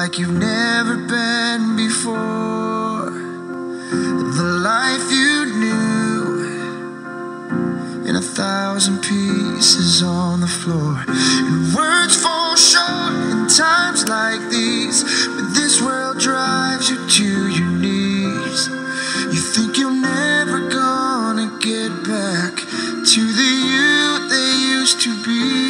like you've never been before. The life you knew in a thousand pieces on the floor. And words fall short in times like these, but this world drives you to your knees. You think you're never gonna get back to the you they used to be.